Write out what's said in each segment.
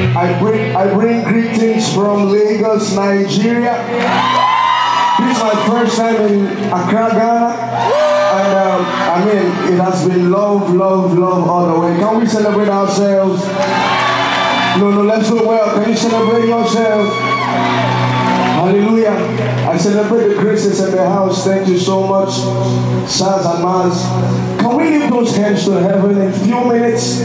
I bring I bring greetings from Lagos, Nigeria. This is my first time in Accra, Ghana. And um, I mean, it has been love, love, love all the way. Can we celebrate ourselves? No, no, let's do well. Can you celebrate yourself? Hallelujah. I celebrate the graces in the house. Thank you so much, sirs and mans. We lift those hands to heaven in a few minutes?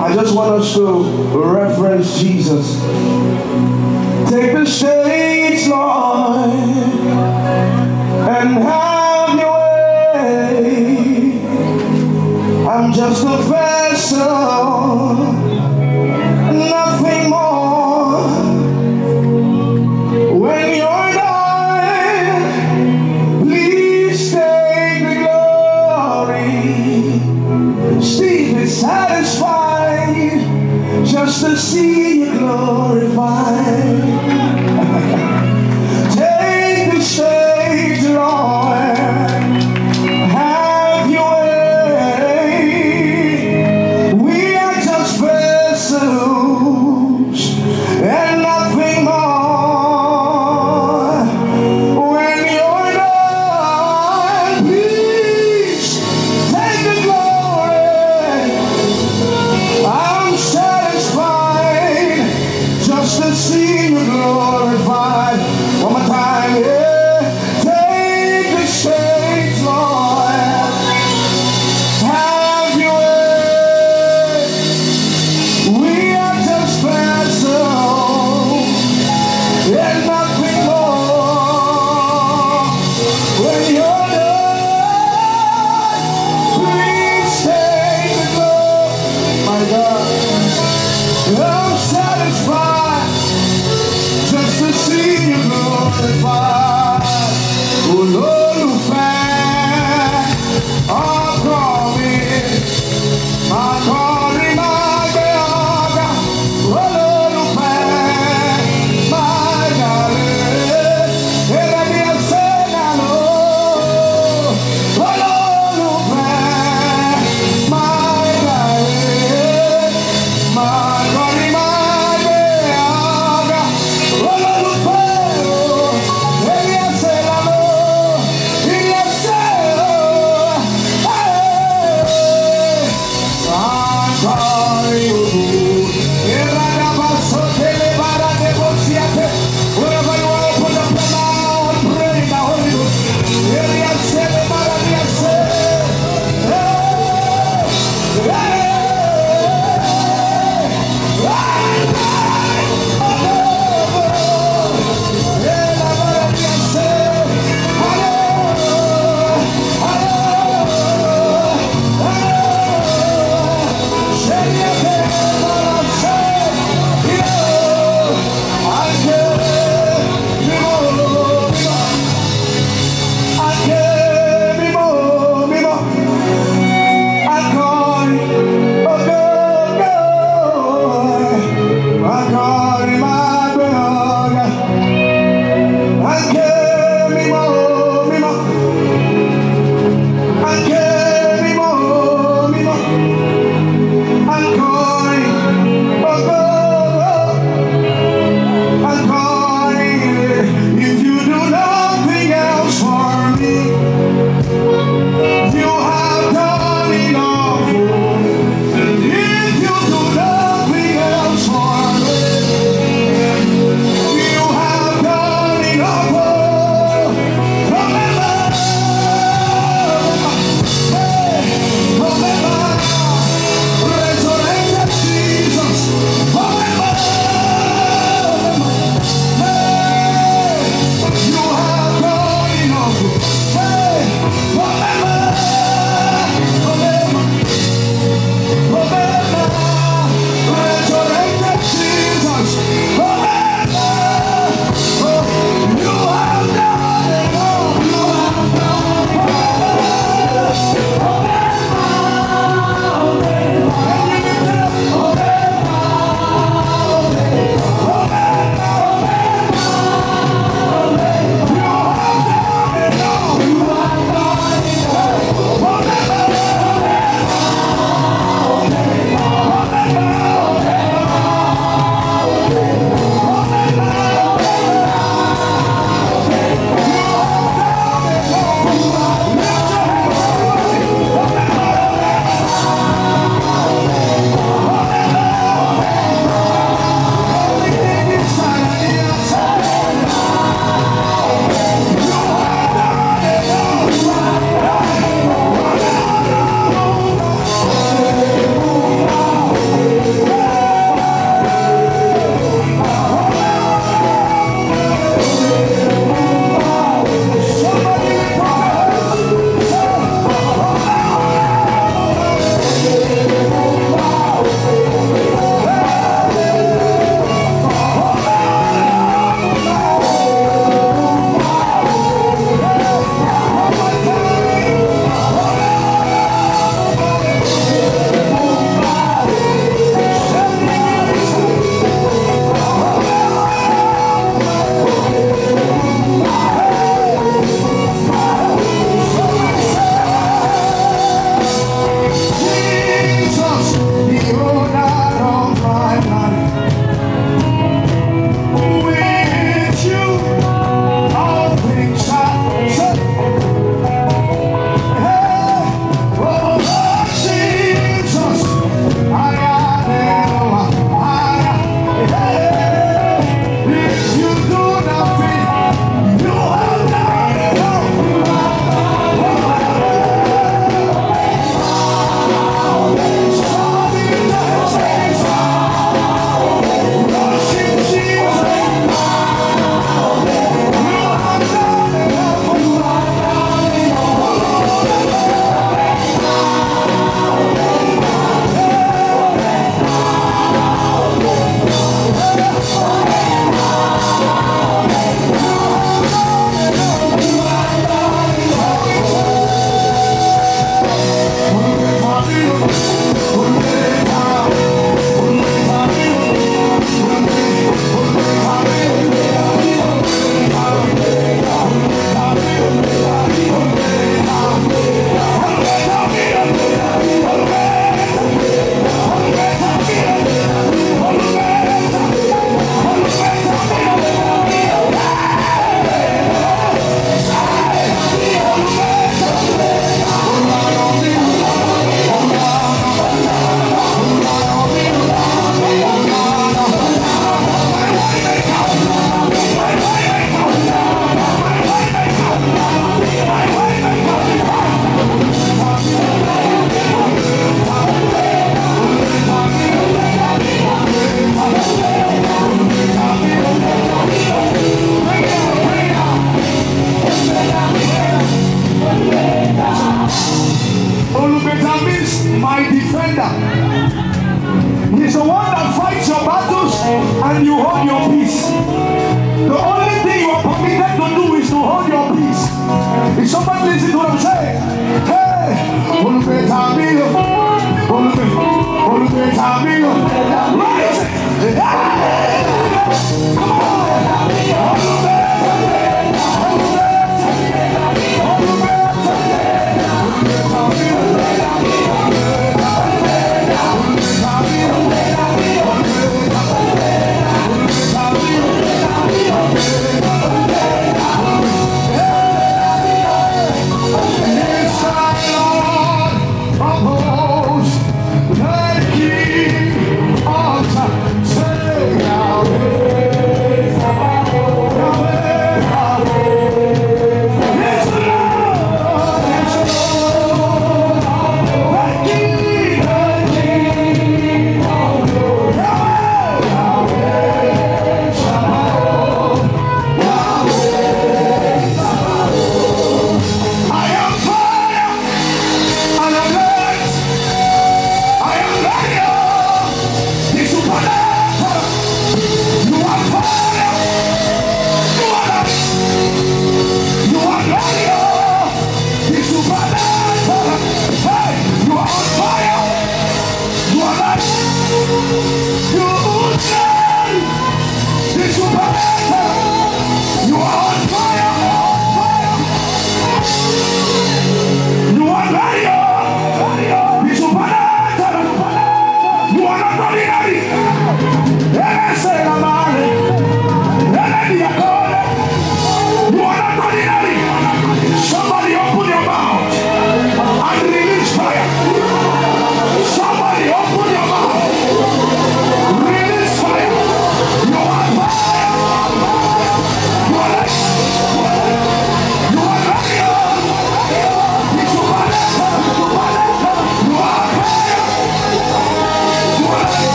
I just want us to reference Jesus. Take the stage, Lord, and have your way. I'm just a vessel, see